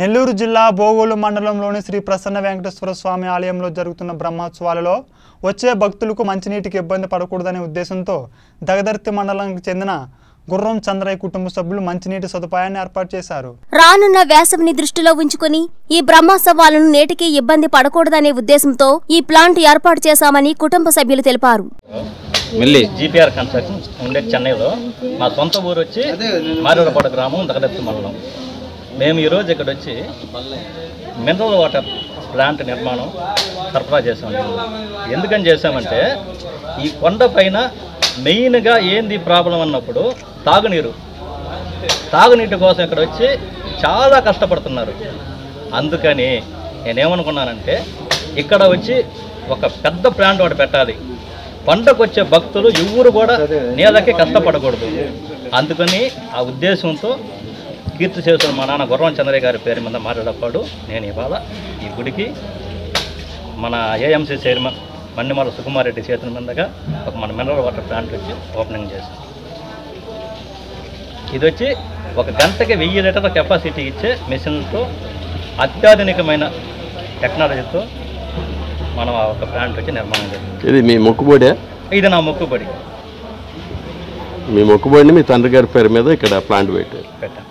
నెల్లూరు జిల్లా బోగోలు మండలంలోని శ్రీ ప్రసన్న వెంకటేశ్వర స్వామి ఆలయంలో జరుగుతున్న బ్రహ్మోత్సవాలలో వచ్చే భక్తులకు మంచినీటికి ఇబ్బంది పడకూడదనే ఉద్దేశంతో దగదర్తి మండలానికి చెందిన గుర్రం చంద్రయ్య కుటుంబ సభ్యులు మంచినీటి సదుపాయాన్ని ఏర్పాటు చేశారు. రానున్న వేసవిని దృష్టిలో ఉంచుకుని ఈ బ్రహ్మోత్సవాలను నేటికి ఇబ్బంది పడకూడదనే ఉద్దేశంతో ఈ ప్లాంట్ ఏర్పాటు చేశామని కుటుంబ సభ్యులు తెలిపారు. జీపీఆర్ కన్స్ట్రక్షన్ ఉండే చెన్నైలో మా సొంత ఊరు వచ్చి మారేడుపాడు గ్రామం మండలం. మేము ఈరోజు ఇక్కడ వచ్చి మినరల్ వాటర్ ప్లాంట్ నిర్మాణం సరఫరా చేసాం ఎందుకని చేసామంటే ఈ కొండ పైన మెయిన్గా ఏంది ప్రాబ్లం అన్నప్పుడు తాగునీరు. తాగునీటి కోసం ఇక్కడ వచ్చి చాలా కష్టపడుతున్నారు. అందుకని నేనేమనుకున్నానంటే ఇక్కడ వచ్చి ఒక పెద్ద ప్లాంట్ ఒకటి పెట్టాలి. పంటకు వచ్చే భక్తులు ఎవరు కూడా నీళ్ళకి కష్టపడకూడదు. అందుకని ఆ ఉద్దేశంతో కీర్తి చేస్తున్న మా నాన్న గుర్రం చంద్రయ్య గారి పేరు మీద మాట్లాడపాడు నేను ఇవాళ ఈ గుడికి మన ఏఎంసీ చైర్మన్ మన్నిమల సుకుమార్ రెడ్డి చేతుల మీదుగా ఒక మన మినరల్ వాటర్ ప్లాంట్ వచ్చి ఓపెనింగ్ చేశాం. ఇది వచ్చి ఒక గంటకి వెయ్యి లీటర్ల కెపాసిటీ ఇచ్చే మెషిన్తో అత్యాధునికమైన టెక్నాలజీతో మనం ఆ ఒక ప్లాంట్ వచ్చి నిర్మాణం చేస్తాం ఇది మీ మొక్కుబడే? ఇది నా మొక్కుబడి. మీ మొక్కుబడిని మీ తండ్రి గారి పేరు మీద ఇక్కడ ప్లాంట్ పెట్టారు. పెట్టాను